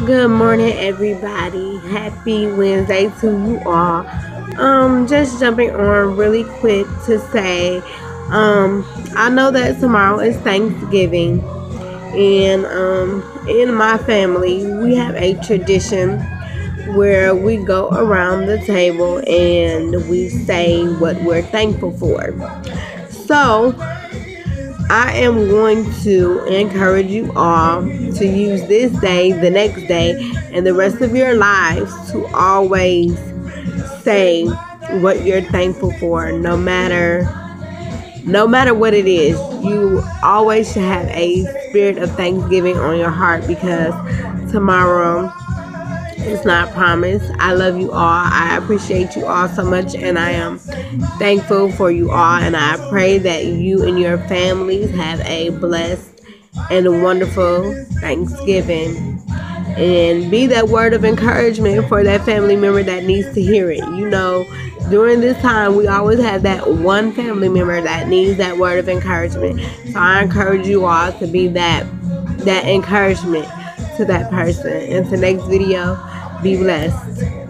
Good morning, everybody. Happy Wednesday to you all. Um, just jumping on really quick to say, um, I know that tomorrow is Thanksgiving, and um, in my family, we have a tradition where we go around the table and we say what we're thankful for. So, I am going to encourage you all to use this day, the next day, and the rest of your lives to always say what you're thankful for, no matter no matter what it is. You always should have a spirit of thanksgiving on your heart because tomorrow it's not promised. I love you all. I appreciate you all so much, and I am thankful for you all. And I pray that you and your families have a blessed and wonderful Thanksgiving. And be that word of encouragement for that family member that needs to hear it. You know, during this time, we always have that one family member that needs that word of encouragement. So I encourage you all to be that that encouragement to that person. In the next video, be blessed.